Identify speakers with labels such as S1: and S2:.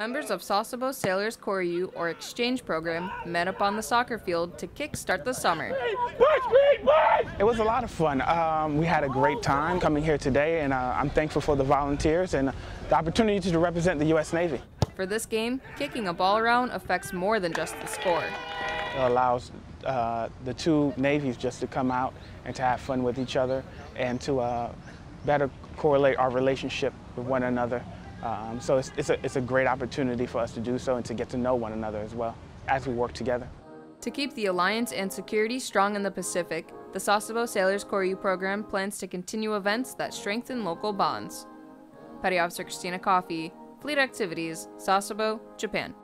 S1: Members of Sasebo Sailors Koryu or exchange program met up on the soccer field to kickstart the summer.
S2: It was a lot of fun. Um, we had a great time coming here today, and uh, I'm thankful for the volunteers and the opportunity to represent the U.S. Navy.
S1: For this game, kicking a ball around affects more than just the score.
S2: It allows uh, the two navies just to come out and to have fun with each other and to uh, better correlate our relationship with one another. Um, so it's, it's, a, it's a great opportunity for us to do so and to get to know one another as well as we work together.
S1: To keep the alliance and security strong in the Pacific, the Sasebo Sailors Koryu program plans to continue events that strengthen local bonds. Petty Officer Christina Coffey, Fleet Activities, Sasebo, Japan.